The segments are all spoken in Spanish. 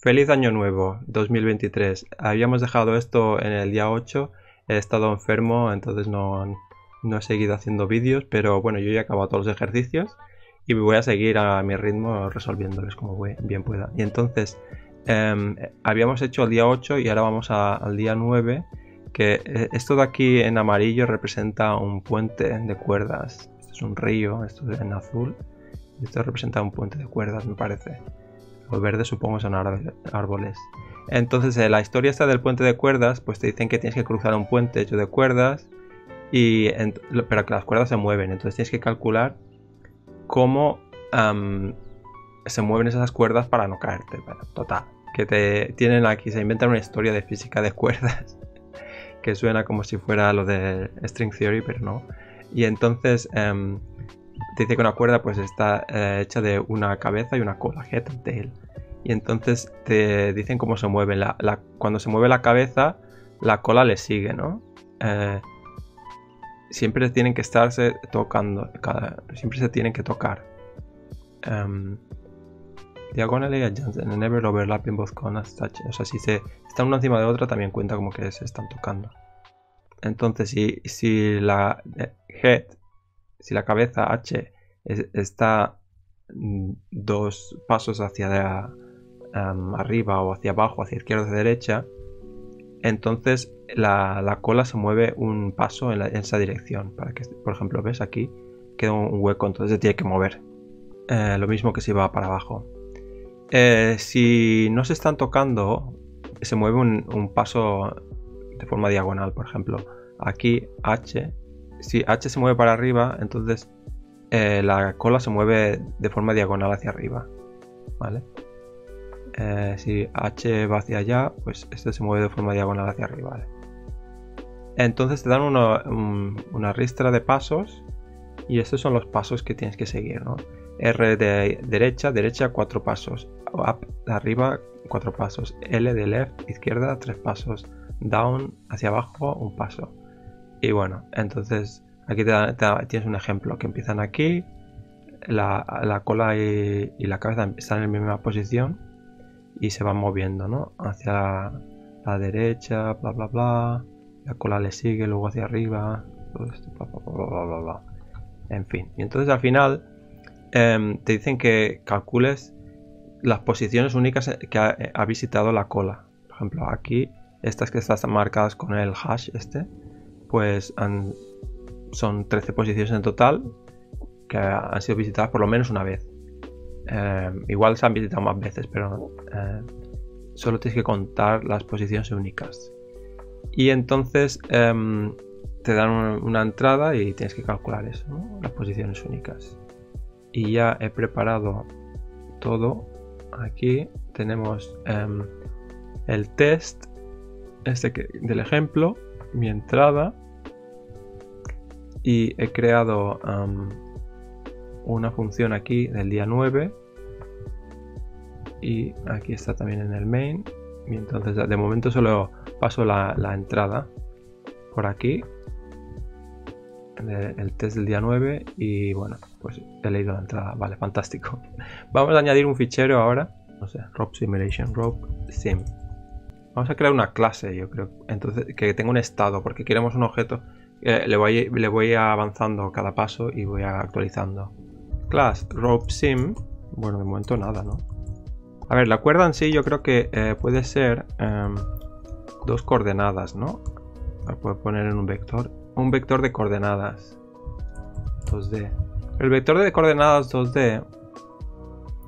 Feliz año nuevo 2023. Habíamos dejado esto en el día 8. He estado enfermo, entonces no, he seguido haciendo vídeos, pero bueno, yo ya he acabado todos los ejercicios y voy a seguir a mi ritmo resolviéndoles como bien pueda. Y entonces, em, habíamos hecho el día 8 y ahora vamos al día 9, que eh, esto de aquí en amarillo representa un puente de cuerdas. Esto es un río, esto es en azul. Esto representa un puente de cuerdas, me parece. Los verdes supongo son árboles. Entonces, eh, la historia está del puente de cuerdas, pues te dicen que tienes que cruzar un puente hecho de cuerdas, y pero que las cuerdas se mueven. Entonces tienes que calcular cómo se mueven esas cuerdas para no caerte. Bueno, total. Que te tienen aquí, se inventan una historia de física de cuerdas. que suena como si fuera lo de String Theory, pero no. Y entonces em, te dice que una cuerda pues está eh, hecha de una cabeza y una cola, head and tail. Y entonces te dicen cómo se mueve. La, cuando se mueve la cabeza, la cola le sigue, ¿no? Eh, siempre tienen que estarse tocando, siempre se tienen que tocar. Um, diagonally adjacent never overlapping both corners touch. O sea, si se están una encima de otra, también cuenta como que se están tocando. Entonces, si, si la eh, head si la cabeza H está mm, dos pasos hacia arriba o hacia abajo, hacia izquierda o hacia derecha, entonces la, cola se mueve un paso en, esa dirección. Para que, por ejemplo, ves aquí, queda un hueco, entonces se tiene que mover. Eh, lo mismo que si va para abajo. Eh, si no se están tocando, se mueve un paso de forma diagonal, por ejemplo. Aquí H si H se mueve para arriba, entonces eh, la cola se mueve de forma diagonal hacia arriba. ¿Vale? Eh, si H va hacia allá, pues este se mueve de forma diagonal hacia arriba. Entonces te dan una ristra de pasos y estos son los pasos que tienes que seguir. ¿no? R de derecha, derecha, cuatro pasos. Up, arriba, cuatro pasos. L de left, izquierda, tres pasos. Down, hacia abajo, un paso. Y bueno, entonces aquí tienes un ejemplo que empiezan aquí, la, cola y, la cabeza están en la misma posición y se van moviendo, ¿no? Hacia la derecha, bla bla bla, la cola le sigue, luego hacia arriba, todo esto, bla bla bla bla bla. En fin, y entonces al final em, te dicen que calcules las posiciones únicas que ha, ha visitado la cola. Por ejemplo, aquí, estas que están marcadas con el hash este, pues son 13 posiciones en total que han sido visitadas por lo menos una vez. Eh, igual se han visitado más veces, pero eh, solo tienes que contar las posiciones únicas. Y entonces em, te dan una, entrada y tienes que calcular eso, las posiciones únicas. Y ya he preparado todo. Aquí tenemos em, el test este del ejemplo mi entrada y he creado una función aquí del día 9 y aquí está también en el main. Y entonces de momento solo paso la, entrada por aquí el, test del día 9 y bueno pues he leído la entrada. Vale fantástico. Vamos a añadir un fichero ahora. No sé rope simulation rope sim Vamos a crear una clase, yo creo. Entonces, que tenga un estado, porque queremos un objeto. Eh, le, voy, avanzando cada paso y voy actualizando. Class rope sim. Bueno, de momento nada, ¿no? A ver, la cuerda en sí yo creo que eh, puede ser em, dos coordenadas, ¿no? La puedo poner en un vector. Un vector de coordenadas 2D. El vector de coordenadas 2D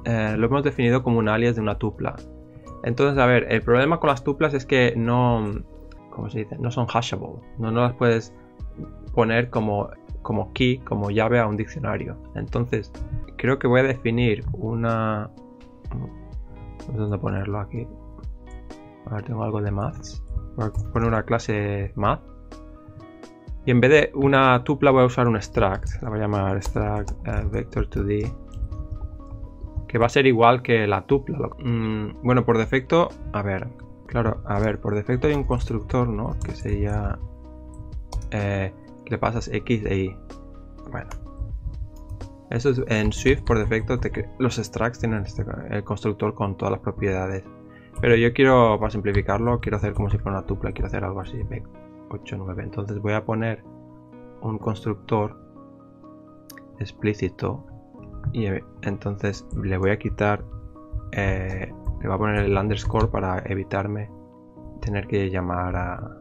eh, lo hemos definido como un alias de una tupla. Entonces, a ver, el problema con las tuplas es que no, ¿cómo se dice? No son hashable. No, no las puedes poner como, como key, como llave a un diccionario. Entonces, creo que voy a definir una... No sé dónde ponerlo aquí. A ver, tengo algo de maths. Voy a poner una clase math. Y en vez de una tupla voy a usar un extract. La voy a llamar extract uh, vector2d que va a ser igual que la tupla. Mm, bueno, por defecto, a ver, claro, a ver, por defecto hay un constructor, ¿no? Que sería eh, le pasas x e y. Bueno, eso es en Swift por defecto. los extracts tienen este, el constructor con todas las propiedades. Pero yo quiero, para simplificarlo, quiero hacer como si fuera una tupla, quiero hacer algo así, 8, 9. Entonces voy a poner un constructor explícito y eh, entonces le voy a quitar, eh, le voy a poner el underscore para evitarme tener que llamar a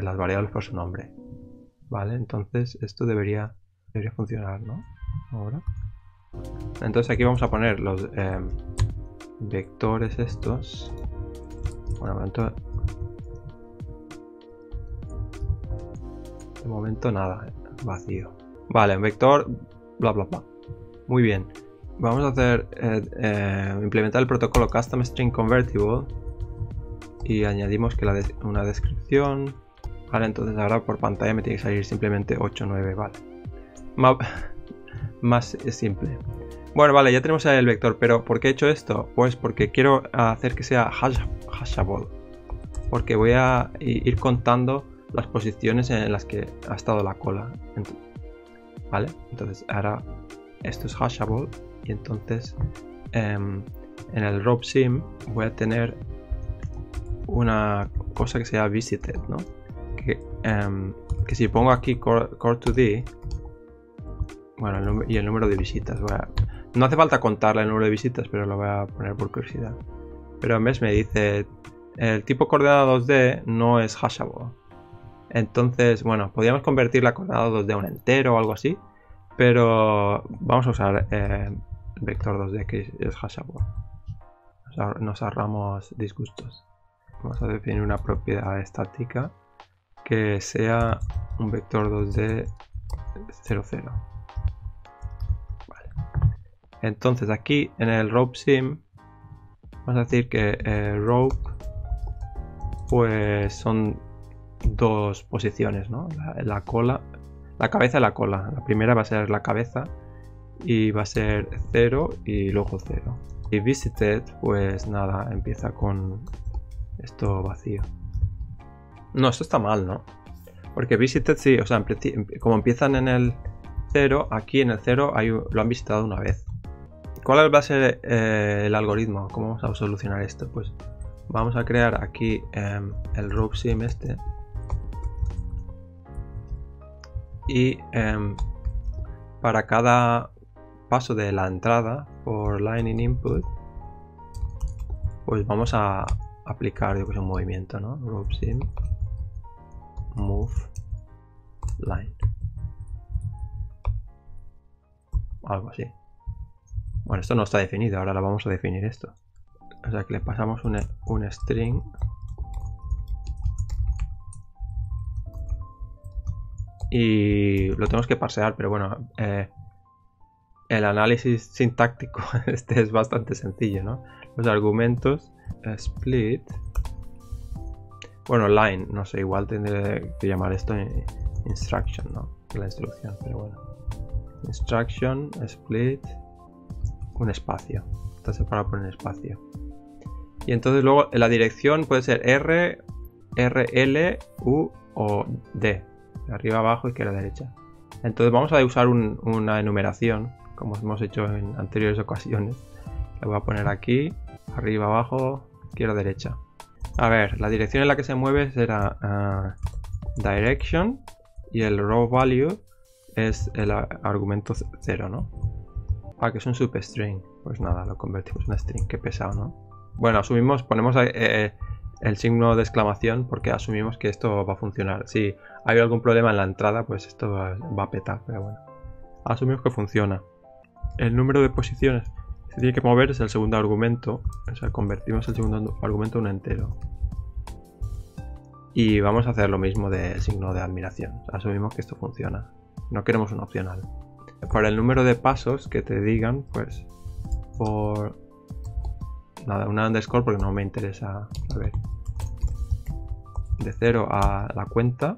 las variables por su nombre. Vale, entonces esto debería, debería funcionar, ¿no? Ahora. Entonces aquí vamos a poner los eh, vectores estos. Bueno, de momento, de momento nada, vacío. Vale, vector, bla bla bla. Muy bien. Vamos a hacer eh, eh, implementar el protocolo Custom String Convertible y añadimos que la una descripción. Vale, entonces ahora por pantalla me tiene que salir simplemente 8.9, vale. más simple. Bueno, vale, ya tenemos el vector, pero ¿por qué he hecho esto? Pues porque quiero hacer que sea hashable. Porque voy a ir contando las posiciones en las que ha estado la cola. ¿Vale? Entonces ahora esto es hashable y entonces em, en el rope sim voy a tener una cosa que se llama visited, ¿no? Que, em, que si pongo aquí core, to d bueno, y el número de visitas. no hace falta contarle el número de visitas, pero lo voy a poner por curiosidad. Pero en vez me dice, el tipo coordenada 2D no es hashable. Entonces, bueno, podríamos convertir la coordenada 2D a un entero o algo así. Pero vamos a usar eh, vector 2D que es hashable. Nos ahorramos disgustos. Vamos a definir una propiedad estática que sea un vector 2D 00. Entonces aquí en el rope sim vamos a decir que eh, rope pues son dos posiciones, ¿no? La, cola, la cabeza y la cola. La primera va a ser la cabeza y va a ser 0 y luego 0. Y visited pues nada, empieza con esto vacío. No, esto está mal, ¿no? Porque visited sí, o sea, como empiezan en el 0, aquí en el 0 lo han visitado una vez. ¿Cuál va a ser eh, el algoritmo? ¿Cómo vamos a solucionar esto? Pues vamos a crear aquí em, el rope este. Y em, para cada paso de la entrada por in input, pues vamos a aplicar yo un movimiento, ¿no? Rope sim move line. Algo así. Bueno, esto no está definido, ahora lo vamos a definir esto. O sea que le pasamos un, string y lo tenemos que parsear, pero bueno, eh, el análisis sintáctico este es bastante sencillo, ¿no? Los argumentos, split, bueno, line, no sé, igual tendré que llamar esto instruction, ¿no? La instrucción, pero bueno. Instruction, split, un espacio. Separado por un espacio. Y entonces luego la dirección puede ser R, R, L, U o D. Arriba abajo, izquierda, derecha. Entonces vamos a usar una enumeración, como hemos hecho en anteriores ocasiones. Le voy a poner aquí, arriba, abajo, izquierda, derecha. A ver, la dirección en la que se mueve será ah, direction y el row value es el argumento 0, ¿no? Ah, que es un substring. Pues nada, lo convertimos en string. Qué pesado, ¿no? Bueno, asumimos, ponemos eh, eh, el signo de exclamación porque asumimos que esto va a funcionar. Si hay algún problema en la entrada, pues esto va, a petar, pero bueno. Asumimos que funciona. El número de posiciones se tiene que mover es el segundo argumento. O sea, convertimos el segundo argumento en un entero. Y vamos a hacer lo mismo del signo de admiración. Asumimos que esto funciona. No queremos un opcional por el número de pasos que te digan, pues por nada, una underscore porque no me interesa saber. De 0 a la cuenta,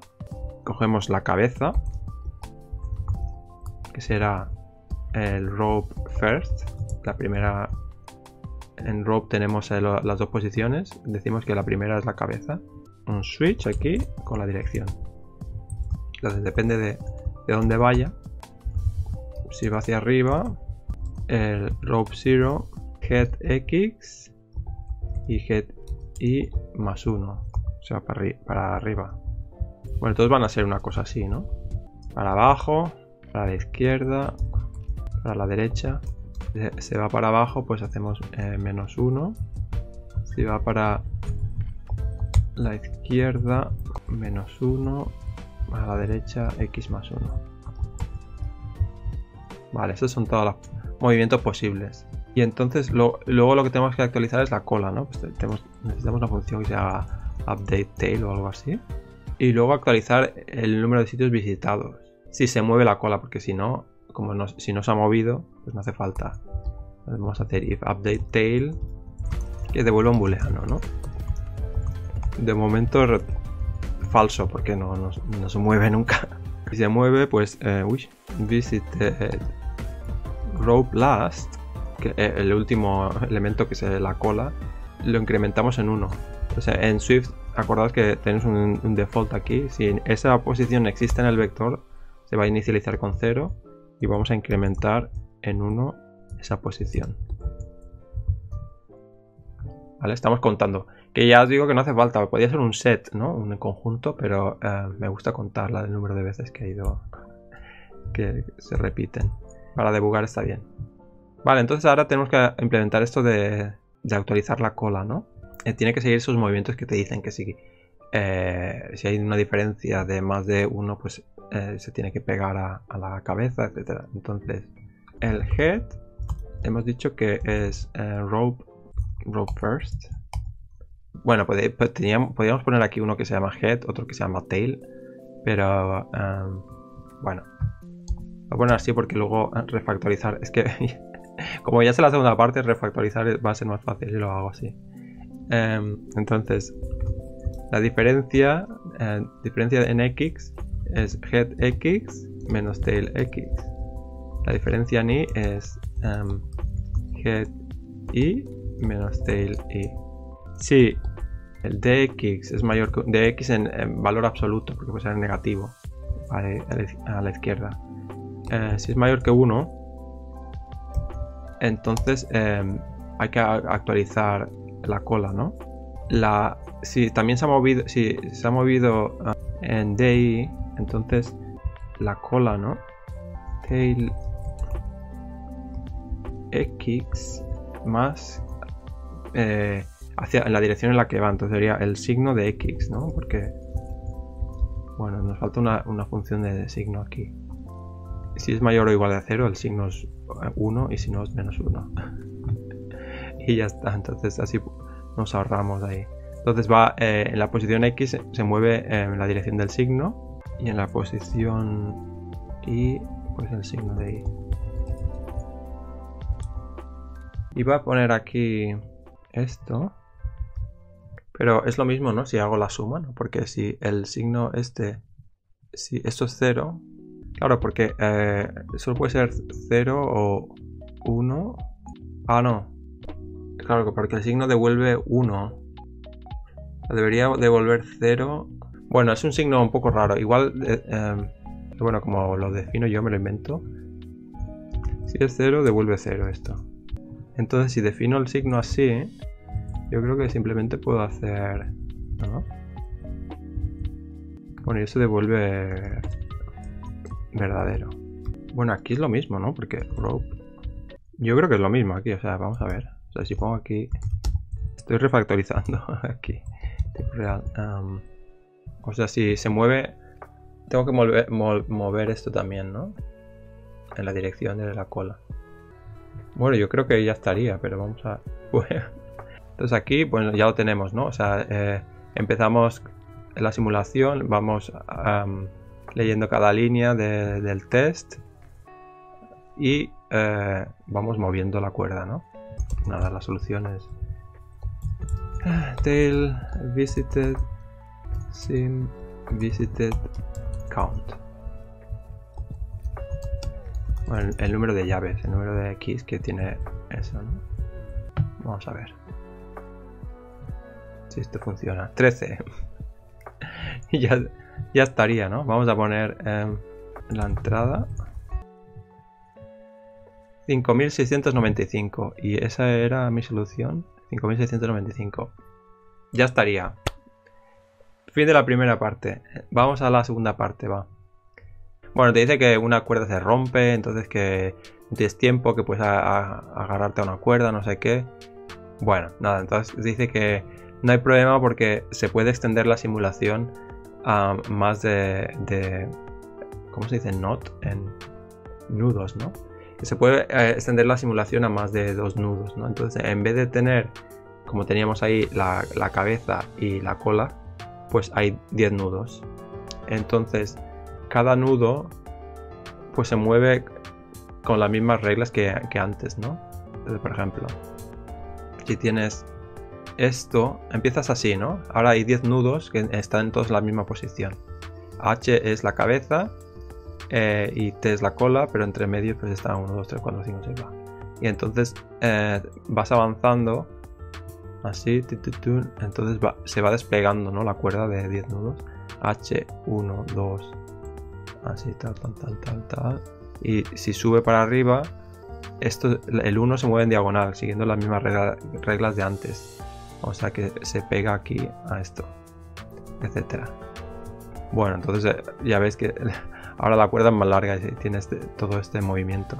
cogemos la cabeza, que será el rope first, la primera en rope tenemos las dos posiciones, decimos que la primera es la cabeza, un switch aquí con la dirección. Entonces depende de, de dónde vaya, si va hacia arriba, el rope 0 head x y get y más 1. O sea, para, para arriba. Bueno, todos van a ser una cosa así, ¿no? Para abajo, para la izquierda, para la derecha. Se va para abajo, pues hacemos eh, menos 1. Si va para la izquierda, menos 1. A la derecha, x más 1. Vale, estos son todos los movimientos posibles. Y entonces luego lo que tenemos que actualizar es la cola, ¿no? Pues necesitamos una función que se llama update tail o algo así. Y luego actualizar el número de sitios visitados. Si se mueve la cola, porque si no, como si no se ha movido, pues no hace falta. Vamos a hacer if update tail que devuelva un booleano, ¿no? De momento falso, porque no, no, se mueve nunca. Si se mueve, pues, eh, uy, visited rope last, que es el último elemento que es la cola, lo incrementamos en 1. O en Swift, acordad que tenemos un, default aquí. Si esa posición existe en el vector, se va a inicializar con 0 y vamos a incrementar en 1 esa posición. ¿Vale? Estamos contando. Que ya os digo que no hace falta. Podría ser un set, ¿no? Un conjunto, pero eh, me gusta contar el número de veces que ha ido. que se repiten. Para debugar está bien. Vale, entonces ahora tenemos que implementar esto de, actualizar la cola, ¿no? Eh, tiene que seguir esos movimientos que te dicen que si, eh, si hay una diferencia de más de uno, pues eh, se tiene que pegar a, la cabeza, etc. Entonces, el head, hemos dicho que es rope, rope first. Bueno, pues, podríamos poner aquí uno que se llama head, otro que se llama tail, pero bueno, voy a poner así porque luego refactorizar, es que Como ya sé la segunda parte, refactorizar va a ser más fácil si lo hago así. Em, entonces, la diferencia, eh, diferencia en x es head x menos tail x. La diferencia en y es em, head y menos tail y. Si el dx es mayor que dx en, valor absoluto, porque puede ser negativo a la, izquierda. Eh, si es mayor que 1, entonces em, hay que actualizar la cola, ¿no? La, si también se ha movido, si se ha movido ah, en DI, entonces la cola, ¿no? Tail X más eh, hacia la dirección en la que va, entonces sería el signo de X, ¿no? Porque, bueno, nos falta una, una función de signo aquí. Si es mayor o igual a 0, el signo es 1 y si no es menos 1. y ya está, entonces así nos ahorramos ahí. Entonces va eh, en la posición X, se mueve en la dirección del signo y en la posición Y, pues el signo de Y. Y voy a poner aquí esto. Pero es lo mismo, ¿no? Si hago la suma, ¿no? Porque si el signo este, si esto es 0, Claro, porque eh, solo puede ser 0 o 1. Ah, no. Claro, porque el signo devuelve 1. Debería devolver 0. Bueno, es un signo un poco raro. Igual, eh, em, bueno, como lo defino yo, me lo invento. Si es 0, devuelve 0 esto. Entonces, si defino el signo así, yo creo que simplemente puedo hacer... ¿no? Bueno, y eso devuelve verdadero. Bueno, aquí es lo mismo, ¿no? Porque rope... Yo creo que es lo mismo aquí, o sea, vamos a ver. O sea, si pongo aquí... Estoy refactorizando aquí. o sea, si se mueve... Tengo que mover, esto también, ¿no? En la dirección de la cola. Bueno, yo creo que ya estaría, pero vamos a... Entonces aquí, bueno, ya lo tenemos, ¿no? O sea, eh, empezamos la simulación, vamos leyendo cada línea del test y eh, vamos moviendo la cuerda, ¿no? Nada, las soluciones. Tail visited sim visited count. El, número de llaves, el número de X que tiene eso, ¿no? Vamos a ver. Si esto funciona. 13. y ya ya estaría, ¿no? Vamos a poner em, la entrada 5695 y esa era mi solución 5695. Ya estaría. Fin de la primera parte. Vamos a la segunda parte, va. Bueno, te dice que una cuerda se rompe, entonces que tienes tiempo, que puedes agarrarte a una cuerda, no sé qué. Bueno, nada, entonces dice que no hay problema porque se puede extender la simulación a más de, de ¿cómo se dice? Not en nudos, ¿no? Se puede eh, extender la simulación a más de dos nudos, ¿no? Entonces, en vez de tener, como teníamos ahí, la, cabeza y la cola, pues hay 10 nudos. Entonces, cada nudo, pues se mueve con las mismas reglas que, antes, ¿no? Entonces, por ejemplo, si tienes esto, empiezas así, ¿no? Ahora hay 10 nudos que están todos en la misma posición. H es la cabeza eh, y T es la cola, pero entre medio pues está 1, 2, 3, 4, 5, 6, va. Y entonces eh, vas avanzando así, entonces se va despegando ¿no? la cuerda de 10 nudos. H, 1, 2, así, tal, tal, tal, tal, tal. Y si sube para arriba, esto, el 1 se mueve en diagonal, siguiendo las mismas reglas de antes. O sea que se pega aquí a esto, etcétera. Bueno, entonces eh, ya veis que ahora la cuerda es más larga y tiene este, todo este movimiento.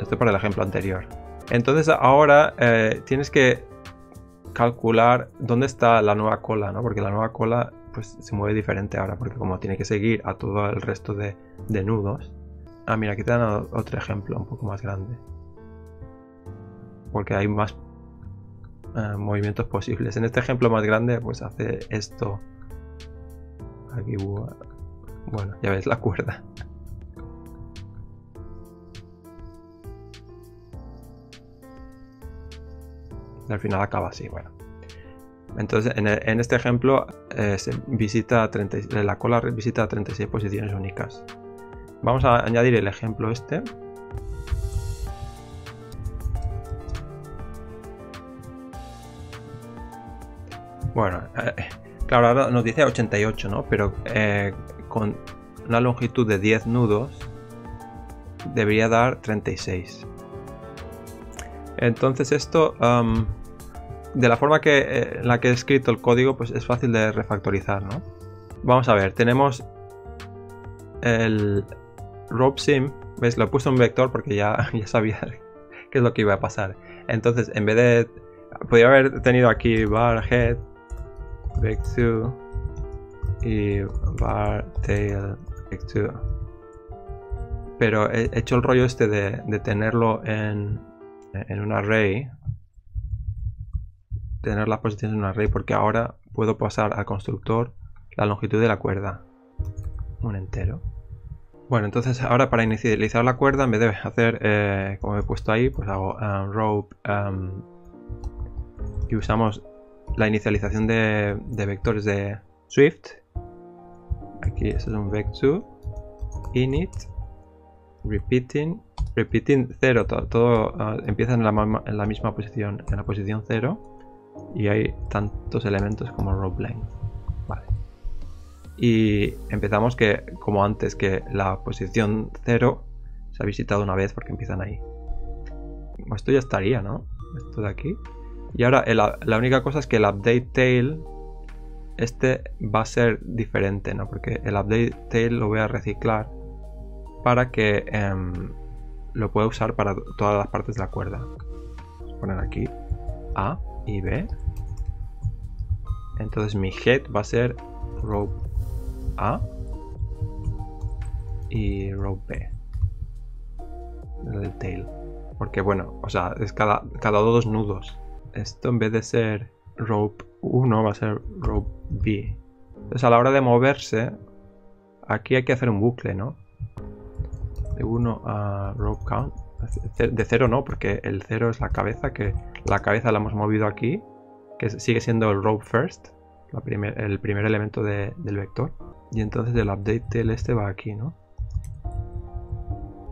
Esto para el ejemplo anterior. Entonces ahora eh, tienes que calcular dónde está la nueva cola, ¿no? Porque la nueva cola pues se mueve diferente ahora, porque como tiene que seguir a todo el resto de, nudos. Ah, mira, aquí te dan otro ejemplo un poco más grande. Porque hay más eh, movimientos posibles. En este ejemplo más grande, pues hace esto. Aquí, bueno, ya ves la cuerda. al final acaba así, bueno. Entonces, en, este ejemplo, eh, visita la cola visita 36 posiciones únicas. Vamos a añadir el ejemplo este. Bueno, eh, claro, ahora nos dice 88, ¿no? Pero eh, con una longitud de 10 nudos debería dar 36. Entonces esto, de la forma que, eh, en la que he escrito el código, pues es fácil de refactorizar, ¿no? Vamos a ver, tenemos el rope sim, ¿ves? Lo he puesto en vector porque ya, ya sabía qué es lo que iba a pasar. Entonces, en vez de... Podría haber tenido aquí var head vec2 y tail vec2 pero he hecho el rollo este de, tenerlo en, en, un array tener las posiciones en un array porque ahora puedo pasar al constructor la longitud de la cuerda un entero bueno entonces ahora para inicializar la cuerda en vez de hacer eh, como he puesto ahí pues hago um, rope um, y usamos la inicialización de, vectores de Swift. Aquí es un vec2 init repeating repeating 0 todo, ah, empieza en la, en la, misma posición en la posición 0 y hay tantos elementos como rope length vale. Y empezamos que como antes que la posición 0 se ha visitado una vez porque empiezan ahí. Esto ya estaría no esto de aquí. Y ahora la única cosa es que el update tail este va a ser diferente, ¿no? Porque el update tail lo voy a reciclar para que em, lo pueda usar para todas las partes de la cuerda. Vamos a poner aquí A y B. Entonces mi head va a ser rope A y rope B. El tail. Porque bueno, o sea, es cada, cada dos nudos esto en vez de ser rope 1 va a ser rope B. Entonces a la hora de moverse, aquí hay que hacer un bucle, ¿no? De 1 a rope count. De 0 no, porque el 0 es la cabeza, que la cabeza la hemos movido aquí, que sigue siendo el rope first, el primer elemento del vector. Y entonces el update del este va aquí, ¿no?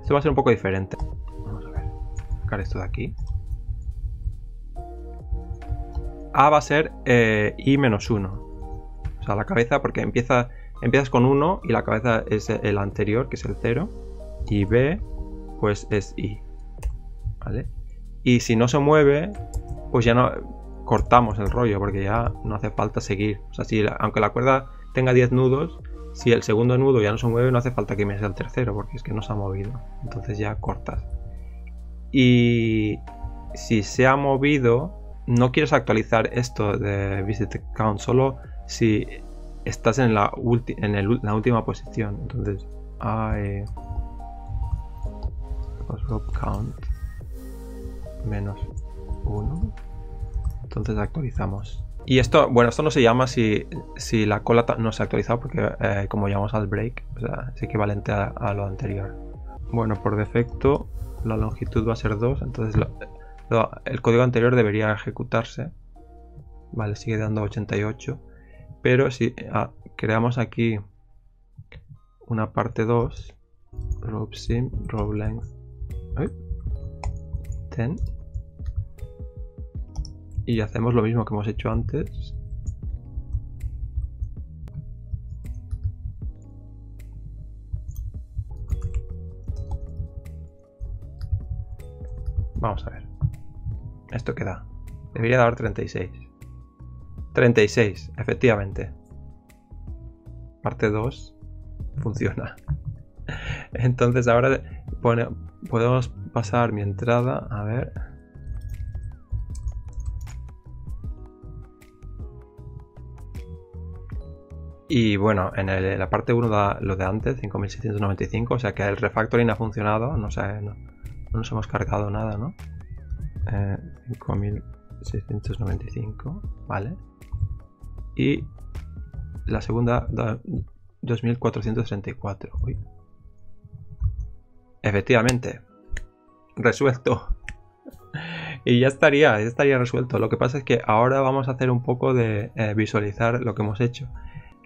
Esto va a ser un poco diferente. Vamos a ver. Sacar esto de aquí. A va a ser eh, I menos 1. O sea, la cabeza, porque empieza, empiezas con 1 y la cabeza es el anterior, que es el 0. Y B, pues es I. ¿Vale? Y si no se mueve, pues ya no. cortamos el rollo porque ya no hace falta seguir. O sea, si aunque la cuerda tenga 10 nudos, si el segundo nudo ya no se mueve, no hace falta que me sea el tercero porque es que no se ha movido. Entonces ya cortas. Y si se ha movido, no quieres actualizar esto de visit count solo si estás en la, última posición. Entonces, I count menos 1. Entonces actualizamos. Y esto, bueno, esto no se llama si, si la cola no se ha actualizado porque eh, como llamamos al break, o sea, es equivalente a, lo anterior. Bueno, por defecto la longitud va a ser 2, entonces el código anterior debería ejecutarse. Vale, sigue dando 88. Pero si ah, creamos aquí una parte 2, rope sim, rope length, 10 y hacemos lo mismo que hemos hecho antes. Vamos a ver. Esto queda. Debería dar 36. 36, efectivamente. Parte 2 funciona. Entonces ahora podemos pasar mi entrada. A ver. Y bueno, en, la parte 1 da lo de antes, 5695, o sea que el refactoring ha funcionado, no, sé, no, nos hemos cargado nada, ¿no? 5695, eh, vale. Y la segunda da 2434. Efectivamente, resuelto. y ya estaría, ya estaría resuelto. Lo que pasa es que ahora vamos a hacer un poco de eh, visualizar lo que hemos hecho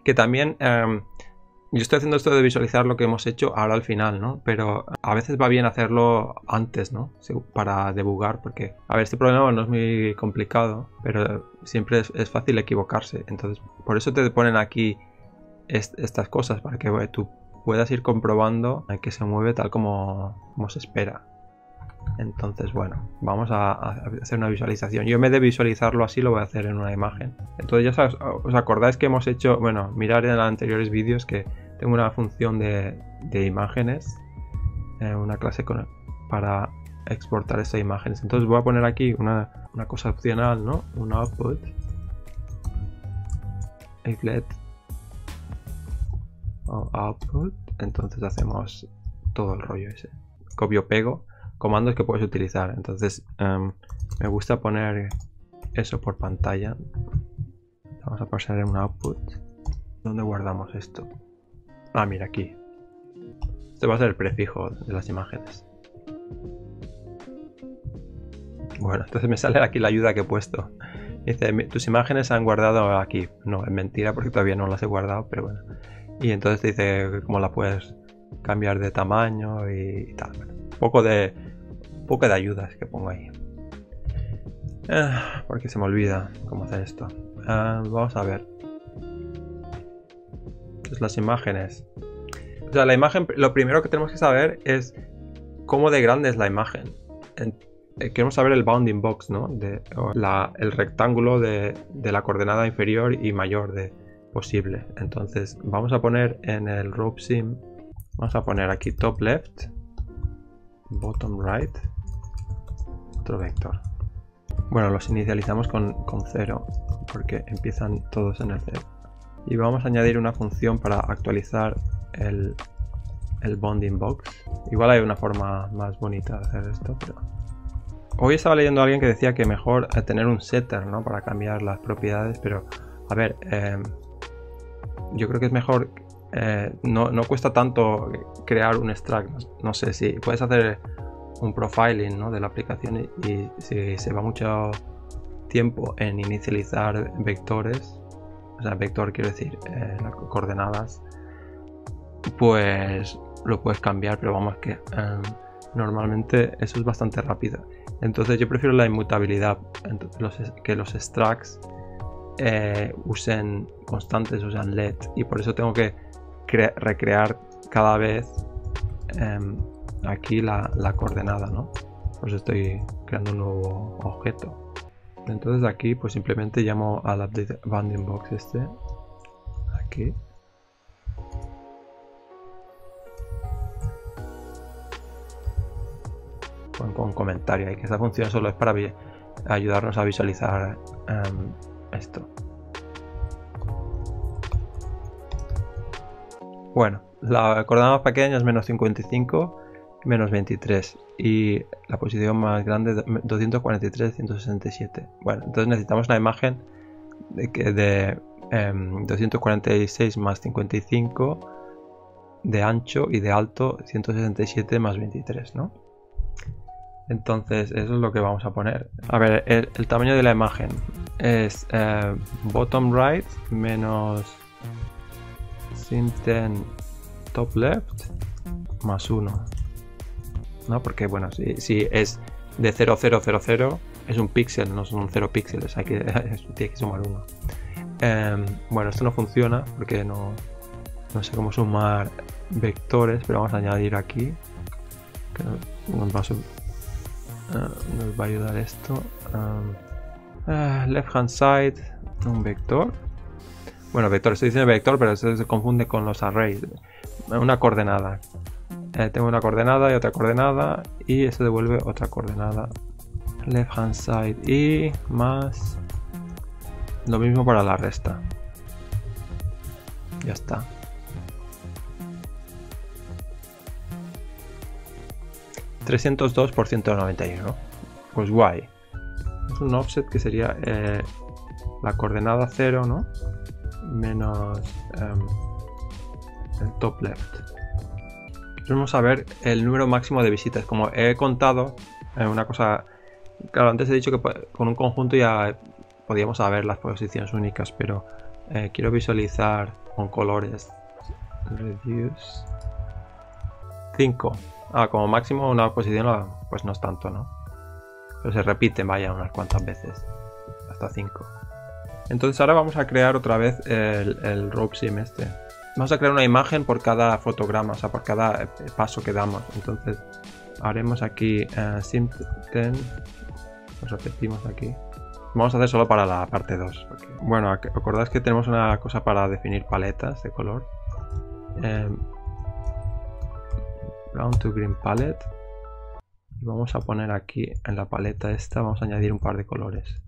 que también em, yo estoy haciendo esto de visualizar lo que hemos hecho ahora al final, ¿no? Pero a veces va bien hacerlo antes, ¿no? Para debugar, porque, a ver, este problema no es muy complicado, pero siempre es, fácil equivocarse. Entonces, por eso te ponen aquí estas cosas, para que tú puedas ir comprobando que se mueve tal como, como se espera. Entonces, bueno, vamos a, hacer una visualización. Yo en vez de visualizarlo así, lo voy a hacer en una imagen. Entonces, ya os acordáis que hemos hecho, bueno, mirar en los anteriores vídeos que tengo una función de, imágenes, eh, una clase para exportar esas imágenes. Entonces voy a poner aquí una, cosa opcional, ¿no? Un output. Applet output. Entonces hacemos todo el rollo ese. Copio pego comandos que puedes utilizar. Entonces em, me gusta poner eso por pantalla. Vamos a pasar en un output. ¿Dónde guardamos esto? Ah, mira aquí. Este va a ser el prefijo de las imágenes. Bueno, entonces me sale aquí la ayuda que he puesto. Dice, tus imágenes se han guardado aquí. No, es mentira porque todavía no las he guardado, pero bueno. Y entonces te dice cómo la puedes cambiar de tamaño y tal. un poco de poco de ayudas que pongo ahí. Ah, porque se me olvida cómo hacer esto. Ah, vamos a ver. Pues las imágenes. O sea, la imagen, lo primero que tenemos que saber es cómo de grande es la imagen. Eh, queremos saber el bounding box, ¿no? De, el rectángulo de, de, la coordenada inferior y mayor de posible. Entonces, vamos a poner en el rope sim, vamos a poner aquí top left, bottom right vector. Bueno, los inicializamos con, 0 porque empiezan todos en el 0. Y vamos a añadir una función para actualizar el, el bonding box. Igual hay una forma más bonita de hacer esto, pero... Hoy estaba leyendo a alguien que decía que mejor eh, tener un setter, ¿no? Para cambiar las propiedades, pero a ver, em, yo creo que es mejor, eh, no, no, cuesta tanto crear un extract, no sé si puedes hacer un profiling ¿no? de la aplicación y, si se va mucho tiempo en inicializar vectores, o sea, vector quiero decir, eh, coordenadas, pues lo puedes cambiar, pero vamos que em, normalmente eso es bastante rápido. Entonces yo prefiero la inmutabilidad, que los extracts eh, usen constantes, usan LED, y por eso tengo que recrear cada vez em, aquí la, coordenada, ¿no? Pues estoy creando un nuevo objeto. Entonces aquí pues simplemente llamo al update bounding box este. Aquí. Con, con comentario. Y que esta función solo es para ayudarnos a visualizar em, esto. Bueno, la coordenada más pequeña es menos 55, menos 23 y la posición más grande 243, 167. Bueno, entonces necesitamos una imagen de, de 246 em, más 55 de ancho y de alto 167 más 23, ¿no? Entonces, eso es lo que vamos a poner. A ver, el, tamaño de la imagen es eh, bottom right menos Sinten top left más 1. ¿No? Porque, bueno, si, es de 0000 es un píxel, no son 0 píxeles, hay que, tiene que sumar 1. Em, bueno, esto no funciona porque no, no sé cómo sumar vectores, pero vamos a añadir aquí. Que nos va a, nos va a ayudar esto. Um, left hand side, un vector. Bueno, vector, estoy diciendo vector, pero se confunde con los arrays. Una coordenada. Eh, tengo una coordenada y otra coordenada y eso devuelve otra coordenada. Left hand side y más lo mismo para la resta. Ya está. $302 por 191. Pues guay. Es un offset que sería eh, la coordenada 0, ¿no? menos em, el top left. Queremos saber el número máximo de visitas. Como he contado, eh, una cosa. Claro, antes he dicho que con un conjunto ya podíamos saber las posiciones únicas, pero eh, quiero visualizar con colores. Reduce 5. Ah, como máximo una posición pues no es tanto, ¿no? Pero se repite, vaya, unas cuantas veces. Hasta 5. Entonces ahora vamos a crear otra vez el, el rope sim este. Vamos a crear una imagen por cada fotograma, o sea, por cada eh, paso que damos. Entonces haremos aquí uh, sim 10. Lo repetimos aquí. Vamos a hacer solo para la parte 2. bueno, acordáis que tenemos una cosa para definir paletas de color. Em, brown to green palette. Y vamos a poner aquí en la paleta esta, vamos a añadir un par de colores.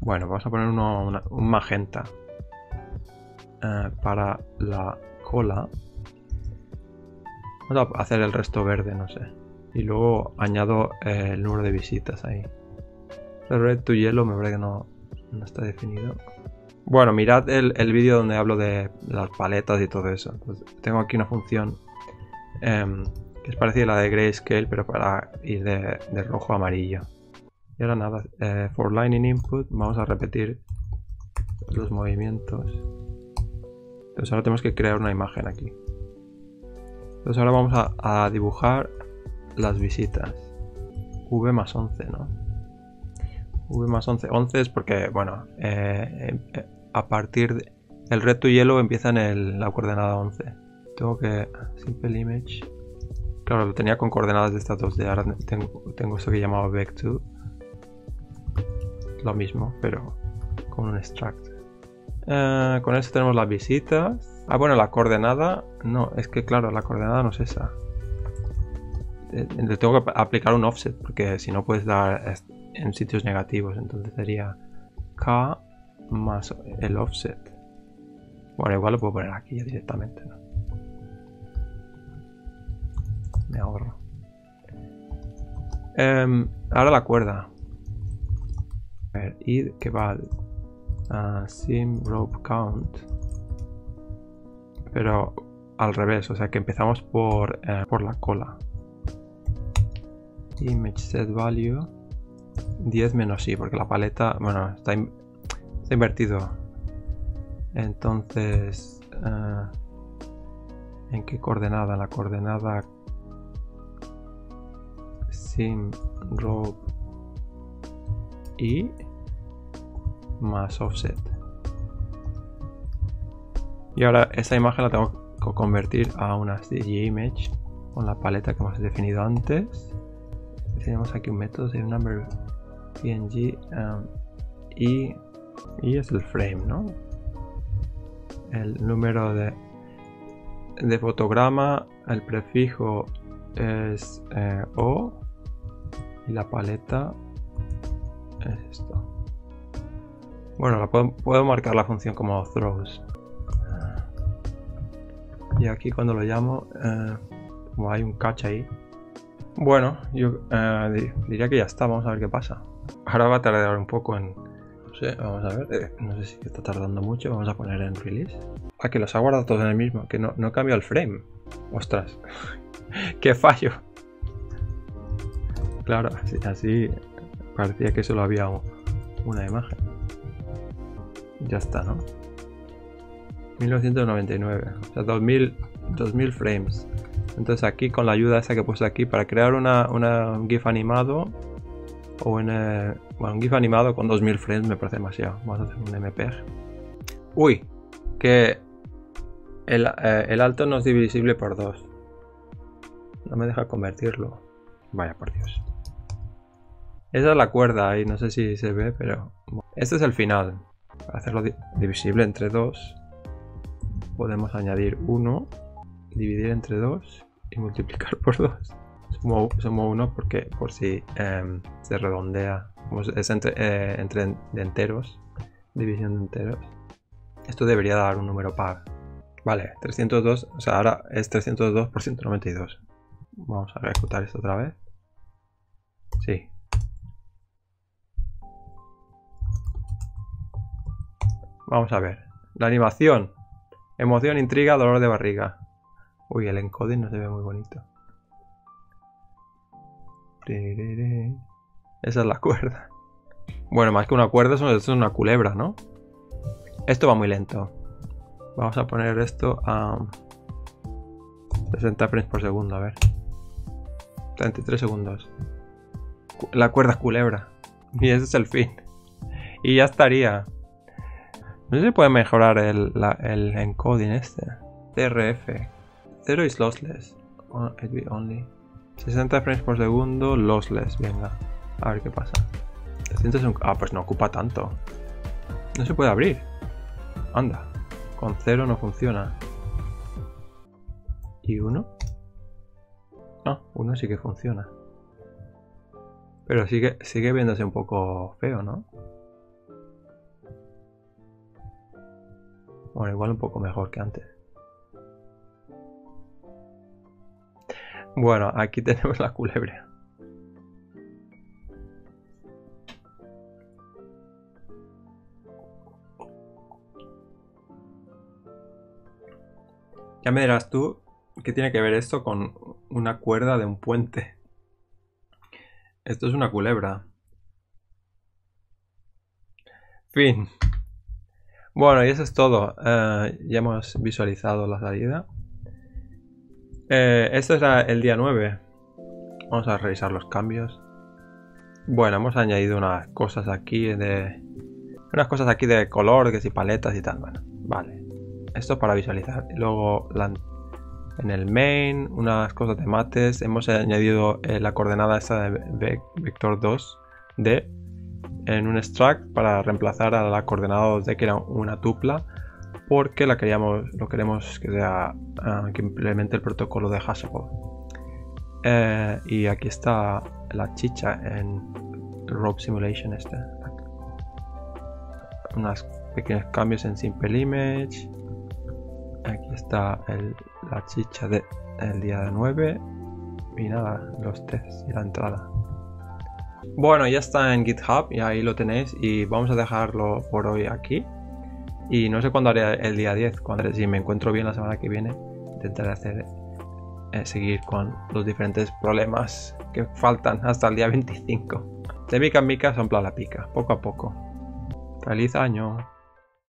Bueno, vamos a poner un magenta eh, para la cola. Vamos a hacer el resto verde, no sé. Y luego añado eh, el número de visitas ahí. El red to yellow me parece que no, está definido. Bueno, mirad el, vídeo donde hablo de las paletas y todo eso. tengo aquí una función em, que es parecida a la de grayscale, pero para ir de, de rojo a amarillo. Y ahora nada, eh, for line in input vamos a repetir los movimientos. Entonces ahora tenemos que crear una imagen aquí. Entonces ahora vamos a, dibujar las visitas. V más 11, ¿no? V más 11. 11 es porque, bueno, eh, eh, a partir de... El red to yellow empieza en la coordenada 11. Tengo que... Simple image. Claro, lo tenía con coordenadas de estas dos de ahora tengo, tengo esto que llamaba vec2 lo mismo, pero con un extract. Eh, con eso tenemos las visitas. Ah, bueno, la coordenada. No, es que claro, la coordenada no es esa. Eh, le tengo que aplicar un offset, porque si no puedes dar en sitios negativos. Entonces sería K más el offset. Bueno, igual lo puedo poner aquí ya directamente. Me ahorro. Em, ahora la cuerda ver, id que va a sim rope count. Pero al revés, o sea que empezamos por, eh, por la cola. Image set value 10 menos i, porque la paleta, bueno, está, invertido. Entonces, eh, ¿en qué coordenada? La coordenada sim rope y más offset. Y ahora esa imagen la tengo que convertir a una CG image con la paleta que hemos definido antes. Tenemos aquí un método de number PNG um, y, y es el frame, ¿no? El número de, de fotograma, el prefijo es eh, O y la paleta es esto. Bueno, puedo, marcar la función como throws. Y aquí cuando lo llamo, eh, como hay un catch ahí. Bueno, yo eh, diría que ya está, vamos a ver qué pasa. Ahora va a tardar un poco en... No sé, vamos a ver. Eh, no sé si está tardando mucho, vamos a poner en release. Ah, que los ha guardado todos en el mismo, que no, no cambia el frame. Ostras, qué fallo. Claro, así parecía que solo había una imagen ya está, ¿no? 1999, o sea, 2000, 2000 frames. Entonces aquí con la ayuda esa que he puesto aquí para crear una, un GIF animado o en, bueno, un GIF animado con 2000 frames me parece demasiado. Vamos a hacer un MPEG. Uy, que el, eh, el alto no es divisible por 2. No me deja convertirlo. Vaya por Dios. Esa es la cuerda ahí, no sé si se ve, pero... Este es el final. Para hacerlo divisible entre 2, podemos añadir 1, dividir entre 2 y multiplicar por 2. Sumo, 1 porque por si em, se redondea, es entre, eh, entre enteros, división de enteros. Esto debería dar un número par. Vale, 302, o sea, ahora es 302 por 192. Vamos a ejecutar esto otra vez. Sí, Vamos a ver. La animación. Emoción, intriga, dolor de barriga. Uy, el encoding no se ve muy bonito. Esa es la cuerda. Bueno, más que una cuerda, eso es una culebra, ¿no? Esto va muy lento. Vamos a poner esto a 60 frames por segundo, a ver. 33 segundos. La cuerda culebra. Y ese es el fin. Y ya estaría. No se puede mejorar el, encoding este. TRF. 0 is lossless. only. 60 frames por segundo, lossless. Venga, a ver qué pasa. Ah, pues no ocupa tanto. No se puede abrir. Anda. Con 0 no funciona. ¿Y 1? Ah, 1 sí que funciona. Pero sigue, sigue viéndose un poco feo, ¿no? Bueno, igual un poco mejor que antes. Bueno, aquí tenemos la culebra. Ya me dirás tú qué tiene que ver esto con una cuerda de un puente. Esto es una culebra. Fin. Bueno, y eso es todo. Eh, ya hemos visualizado la salida. Eh, este era el día 9. Vamos a revisar los cambios. Bueno, hemos añadido unas cosas aquí de... Unas cosas aquí de color, que si paletas y tal. Vale. Esto para visualizar. Luego en el main, unas cosas de mates. Hemos añadido eh, la coordenada esta de vector 2 de en un extract para reemplazar a la coordenada 2D que era una tupla porque la queríamos, lo queremos que sea ah, que implemente el protocolo de Hashable. Eh, y aquí está la chicha en Rope Simulation este. Unos pequeños cambios en Simple Image. Aquí está la chicha del el día 9. Y nada, los tests y la entrada. Bueno, ya está en GitHub y ahí lo tenéis y vamos a dejarlo por hoy aquí. Y no sé cuándo haré el día 10, cuando, si me encuentro bien la semana que viene, intentaré hacer, eh, seguir con los diferentes problemas que faltan hasta el día 25. De mica en mica son la pica, poco a poco. Feliz año.